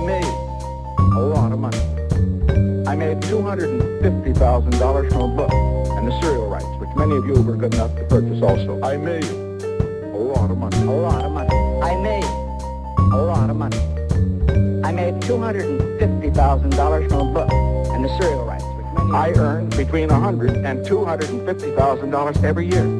made a lot of money. I made $250,000 from a book and the serial rights, which many of you were good enough to purchase also. I made a lot of money. A lot of money. I made a lot of money. I made $250,000 from a book and the serial rights, which many I earned between $100 and $250,000 every year.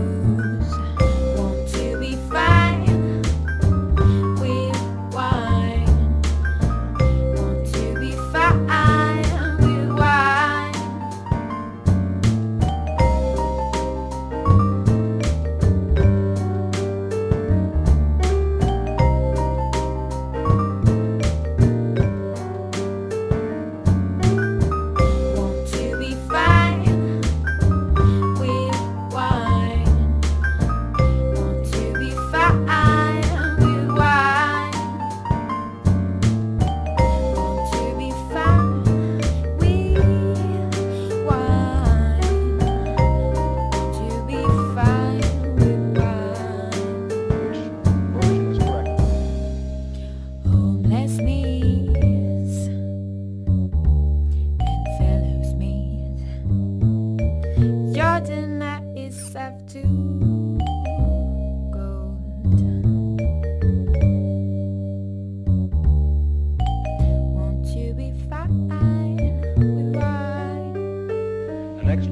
first